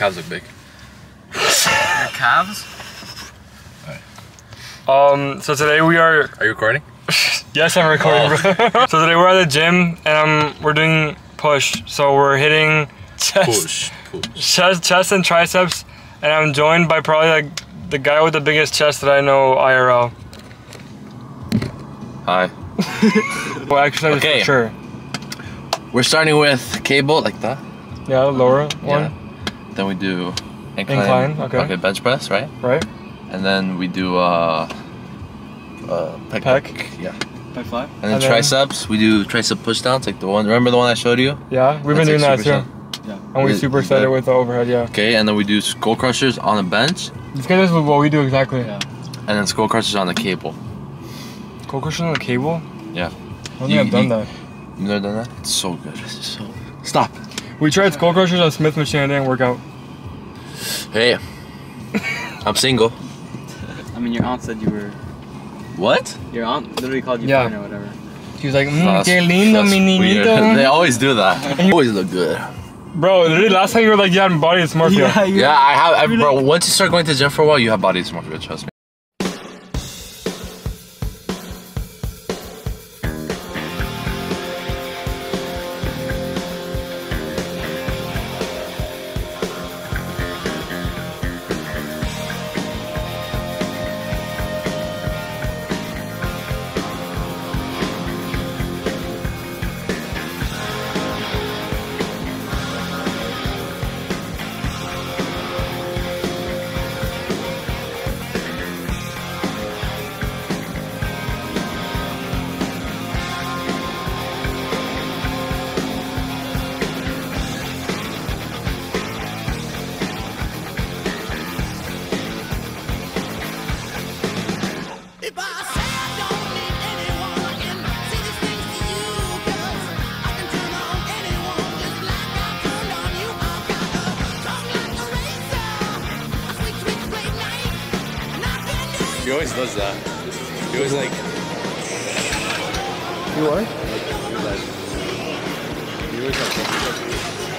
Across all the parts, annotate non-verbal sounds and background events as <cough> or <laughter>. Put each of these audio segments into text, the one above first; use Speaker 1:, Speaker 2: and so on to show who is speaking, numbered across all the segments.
Speaker 1: Calves are big. <laughs>
Speaker 2: Your calves?
Speaker 3: Um, so today we are.
Speaker 1: Are you recording? <laughs>
Speaker 3: Yes, I'm recording, bro. <laughs> so today we're at the gym and um, we're doing push. So we're hitting chest,
Speaker 1: Push, push.
Speaker 3: chest, chest and triceps, and I'm joined by probably like the guy with the biggest chest that I know IRL.
Speaker 4: Hi.
Speaker 3: Well, actually,
Speaker 4: Okay.
Speaker 3: for sure.
Speaker 4: We're starting with cable like that.
Speaker 3: Yeah, lower one,
Speaker 4: Yeah. Then we do incline.
Speaker 3: Incline, okay.
Speaker 4: Okay, bench press, right?
Speaker 3: right?
Speaker 4: And then we do uh, uh pec.
Speaker 3: Pec.
Speaker 4: Yeah.
Speaker 2: By five?
Speaker 4: And then
Speaker 3: And then-
Speaker 4: triceps, we do tricep push downs, like the one. Remember the one I showed you?
Speaker 3: Yeah, we've been doing
Speaker 4: That's
Speaker 3: that too.
Speaker 2: Yeah.
Speaker 3: And we
Speaker 4: Yeah,
Speaker 3: super set it with the overhead, yeah.
Speaker 4: Okay, and then we do skull crushers on the bench,
Speaker 3: This guy does what we do exactly.
Speaker 2: Yeah.
Speaker 4: and then skull crushers on the cable.
Speaker 3: Skull crushers on the cable?
Speaker 4: Yeah.
Speaker 3: I don't think
Speaker 4: You-
Speaker 3: I've done
Speaker 4: you-
Speaker 3: that.
Speaker 4: You never done that? It's so good. It's just so. Stop.
Speaker 3: We tried skull crushers on Smith machine, it didn't work out.
Speaker 4: Hey. I'm single.
Speaker 2: I mean, your aunt said you were.
Speaker 4: What?
Speaker 2: Your aunt literally called you
Speaker 3: Yeah.
Speaker 2: fine or whatever.
Speaker 3: She was like, mm, que lindo, mi niñito. <laughs>
Speaker 4: they always do that. <laughs> You always look good.
Speaker 3: Bro, literally last time you were like, yeah, my body is dysmorphia.
Speaker 2: you
Speaker 4: Yeah, I have. I, bro, once you start going to the gym for a while, you have body dysmorphia. Trust me.
Speaker 1: He always does that. He always like.
Speaker 3: You what?
Speaker 1: He always like.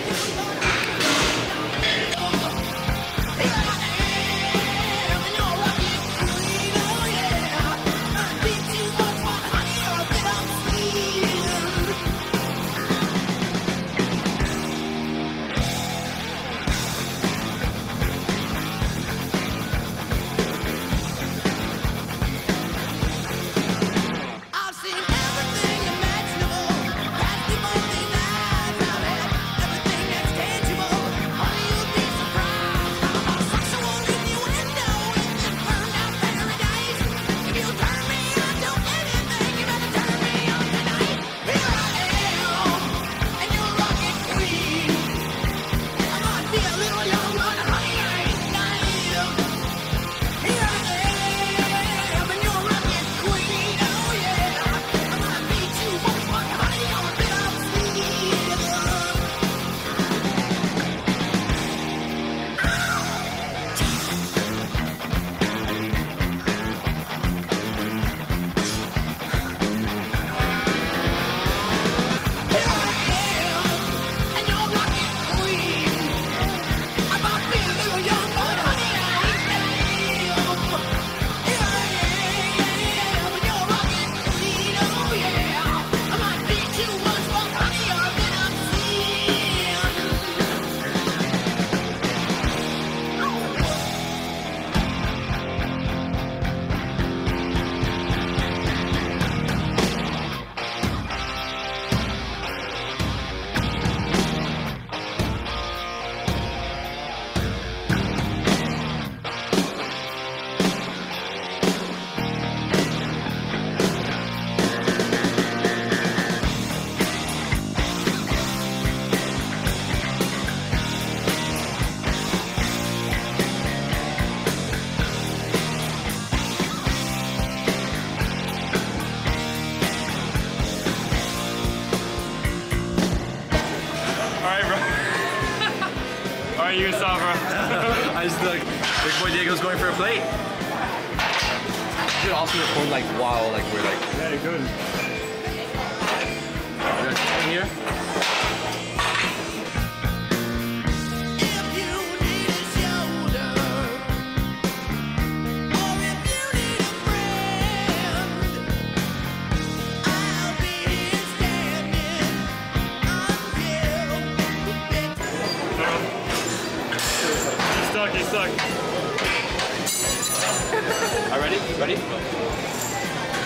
Speaker 1: Boy Diego's going for a plate. You should also record like while like we're like.
Speaker 3: Yeah, good.
Speaker 1: Here.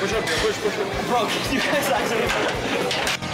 Speaker 4: Push up push, push up. Bro, you guys actually.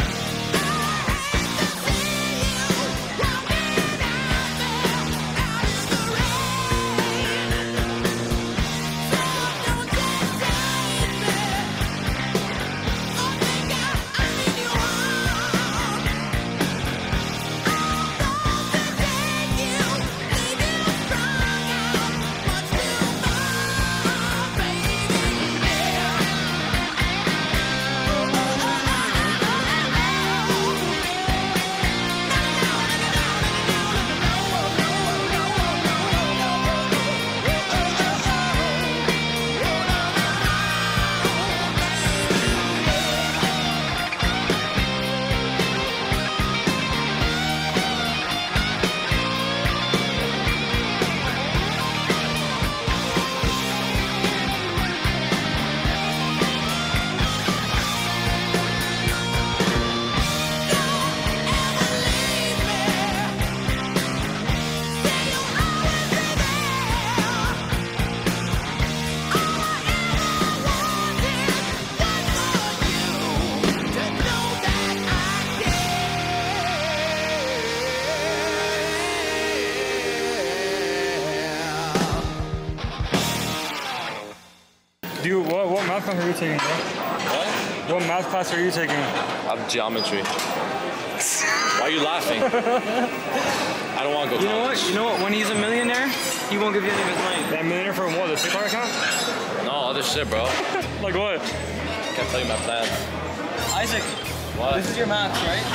Speaker 3: What, what math class are you taking, bro?
Speaker 4: What?
Speaker 3: What math class are you taking?
Speaker 4: I'm geometry. Why are you laughing? <laughs> I don't want to go.
Speaker 1: You know what? You know what? When he's a millionaire, he won't give you any of his money.
Speaker 3: That millionaire from what? The TikTok account?
Speaker 4: No, other shit, bro. <laughs>
Speaker 3: Like what?
Speaker 4: Can't tell you my plans.
Speaker 1: Isaac,
Speaker 4: What?
Speaker 1: this is your math, right?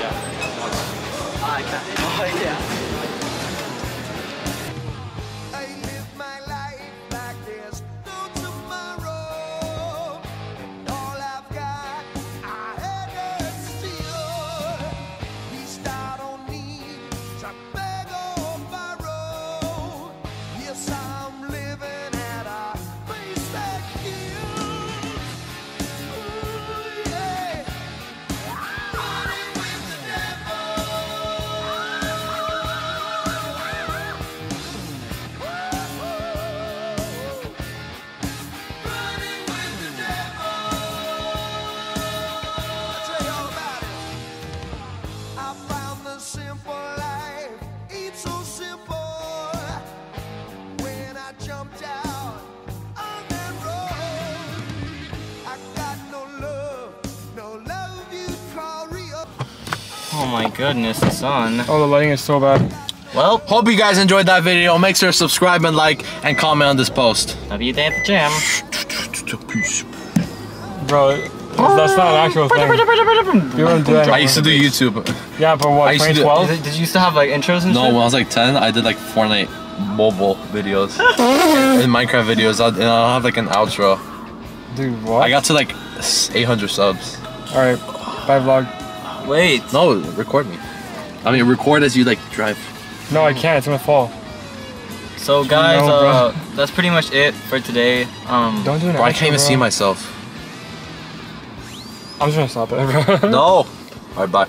Speaker 4: Yeah.
Speaker 1: Ah, I can't. <laughs> Oh, yeah. Oh my goodness, son.
Speaker 3: Oh, the lighting is so bad.
Speaker 1: Well,
Speaker 4: Hope you guys enjoyed that video. Make sure to subscribe and like and comment on this post.
Speaker 1: have you day at the gym?
Speaker 3: Bro, that's not an actual thing. You wouldn't do
Speaker 4: I used to do YouTube.
Speaker 3: Yeah, but what,
Speaker 4: I used to do-
Speaker 3: 2012?
Speaker 1: Did, did you used to have like intros and
Speaker 4: No,
Speaker 1: shit?
Speaker 4: when I was like 10, I did like Fortnite mobile videos <laughs> and Minecraft videos. I'll, and I'll have like an outro.
Speaker 3: Dude, what?
Speaker 4: I got to like 800 subs.
Speaker 3: Alright, bye vlog.
Speaker 1: Wait.
Speaker 4: No, record me. I mean, record as you like drive.
Speaker 3: No, I can't, it's gonna fall.
Speaker 1: So guys,
Speaker 3: No,
Speaker 1: uh, that's pretty much it for today. Um,
Speaker 3: Don't do an
Speaker 4: Bro, I can't even
Speaker 3: bro.
Speaker 4: see myself.
Speaker 3: I'm just gonna stop it, <laughs> bro.
Speaker 4: No. All right, bye.